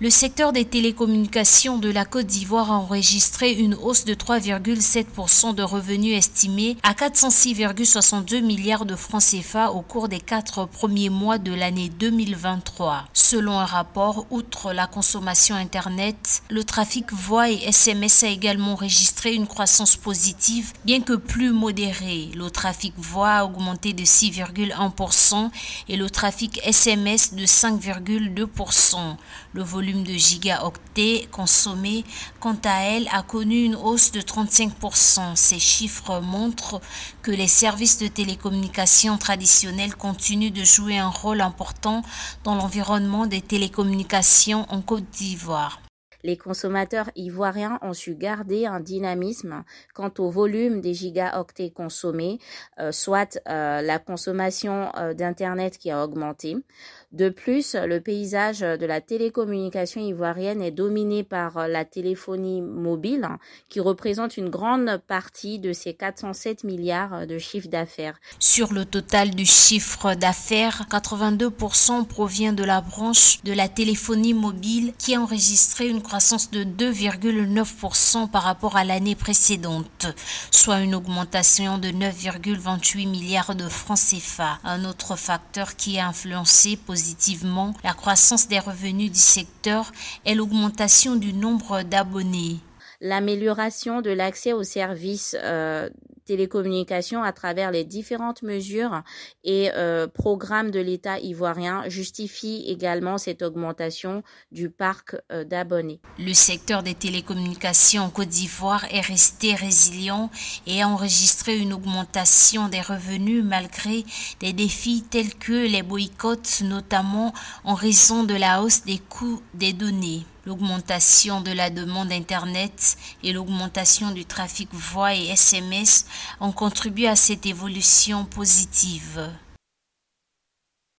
Le secteur des télécommunications de la Côte d'Ivoire a enregistré une hausse de 3,7% de revenus estimés à 406,62 milliards de francs CFA au cours des quatre premiers mois de l'année 2023. Selon un rapport, outre la consommation Internet, le trafic voix et SMS a également enregistré une croissance positive, bien que plus modérée. Le trafic voix a augmenté de 6,1% et le trafic SMS de 5,2%. Le volume de gigaoctets consommé, quant à elle, a connu une hausse de 35%. Ces chiffres montrent que les services de télécommunications traditionnels continuent de jouer un rôle important dans l'environnement des télécommunications en Côte d'Ivoire les consommateurs ivoiriens ont su garder un dynamisme quant au volume des gigaoctets consommés, euh, soit euh, la consommation euh, d'Internet qui a augmenté. De plus, le paysage de la télécommunication ivoirienne est dominé par la téléphonie mobile, qui représente une grande partie de ces 407 milliards de chiffre d'affaires. Sur le total du chiffre d'affaires, 82% provient de la branche de la téléphonie mobile qui a enregistré une de 2,9% par rapport à l'année précédente, soit une augmentation de 9,28 milliards de francs CFA. Un autre facteur qui a influencé positivement la croissance des revenus du secteur est l'augmentation du nombre d'abonnés l'amélioration de l'accès aux services euh, télécommunications à travers les différentes mesures et euh, programmes de l'État ivoirien justifie également cette augmentation du parc euh, d'abonnés. Le secteur des télécommunications en Côte d'Ivoire est resté résilient et a enregistré une augmentation des revenus malgré des défis tels que les boycotts, notamment en raison de la hausse des coûts des données l'augmentation de la demande Internet et l'augmentation du trafic voix et SMS ont contribué à cette évolution positive.